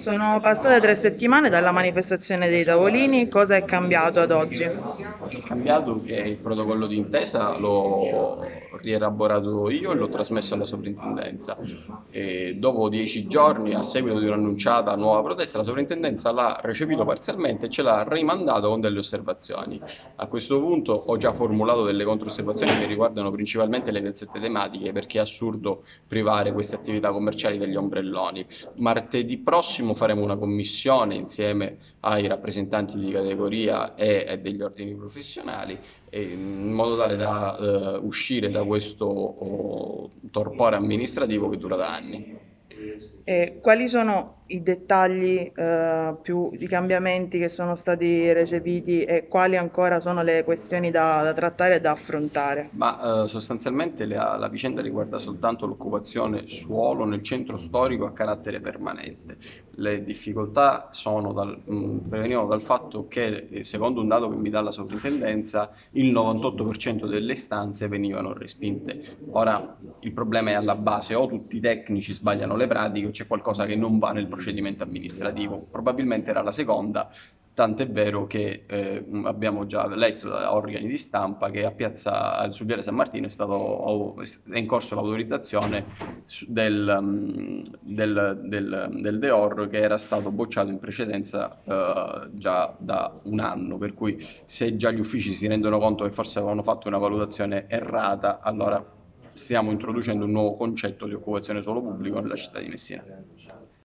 Sono passate tre settimane dalla manifestazione dei tavolini, cosa è cambiato ad oggi? È cambiato che il protocollo d'intesa l'ho rielaborato io e l'ho trasmesso alla sovrintendenza. E dopo dieci giorni, a seguito di un'annunciata nuova protesta, la sovrintendenza l'ha recepito parzialmente e ce l'ha rimandato con delle osservazioni. A questo punto ho già formulato delle controosservazioni che riguardano principalmente le piazzette tematiche, perché è assurdo privare queste attività commerciali degli ombrelloni. Martedì prossimo prossimo faremo una commissione insieme ai rappresentanti di categoria e, e degli ordini professionali in modo tale da uh, uscire da questo oh, torpore amministrativo che dura da anni. E quali sono i dettagli eh, più i cambiamenti che sono stati recepiti e quali ancora sono le questioni da, da trattare e da affrontare? Ma eh, sostanzialmente la, la, vicenda riguarda soltanto l'occupazione suolo nel centro storico a carattere permanente. Le difficoltà sono dal, mh, venivano dal fatto che, eh, secondo un dato che mi dà la sovrintendenza, il 98% delle istanze venivano respinte. Ora il problema è alla base, o tutti i tecnici sbagliano le pratiche o c'è qualcosa che non va nel processo procedimento amministrativo. Probabilmente era la seconda, tant'è vero che eh, abbiamo già letto da organi di stampa che a piazza, sul Viale San Martino è, stato, è in corso l'autorizzazione del, mm, del, del, del, DEOR che era stato bocciato in precedenza eh, già da un anno, per cui se già gli uffici si rendono conto che forse avevano fatto una valutazione errata, allora stiamo introducendo un nuovo concetto di occupazione solo pubblico nella città di Messina.